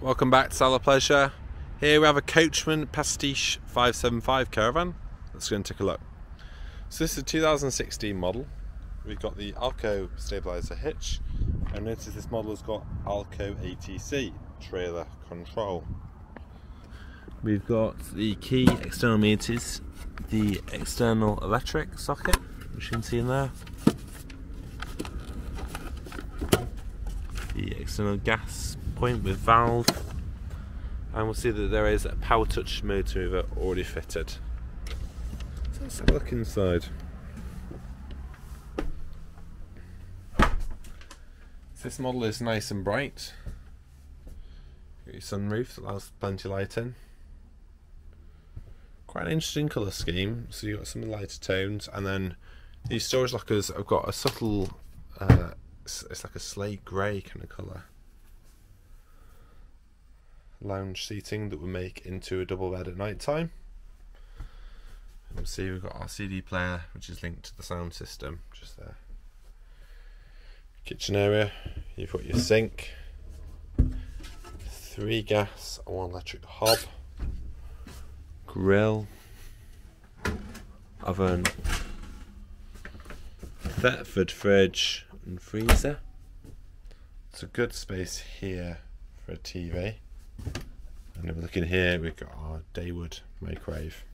Welcome back to Salop Leisure. Here we have a Coachman Pastiche 575 caravan. Let's go and take a look. So this is a 2016 model. We've got the AL-KO stabilizer hitch and notice this model has got AL-KO ATC trailer control. We've got the key external meters, the external electric socket, which you can see in there. The external gas point with valve and we'll see that there is a Powrtouch motor mover already fitted. So let's have a look inside. This model is nice and bright. Got your sunroof that allows plenty of light in. Quite an interesting colour scheme. So you've got some lighter tones and then these storage lockers have got a subtle, uh, it's like a slate grey kind of colour lounge seating that we make into a double bed at night time. And see we've got our CD player which is linked to the sound system just there. Kitchen area, you've got your sink, three gas and one electric hob, grill, oven, Thetford fridge and freezer. It's a good space here for a TV. And if we look in here, we've got our Daewoo microwave.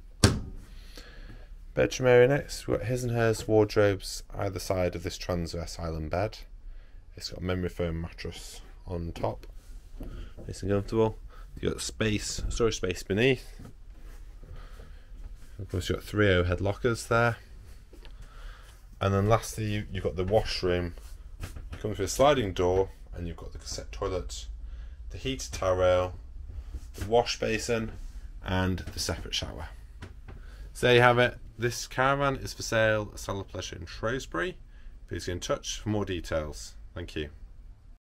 Bedroom area next, we've got his and hers wardrobes either side of this transverse island bed. It's got a memory foam mattress on top. Nice and comfortable. You've got space, storage space beneath. Of course, you've got three overhead lockers there. And then lastly, you've got the washroom. Comes with a sliding door, and you've got the cassette toilet the heated towel rail, the wash basin, and the separate shower. So there you have it. This caravan is for sale at Salop Leisure in Shrewsbury. Please get in touch for more details. Thank you.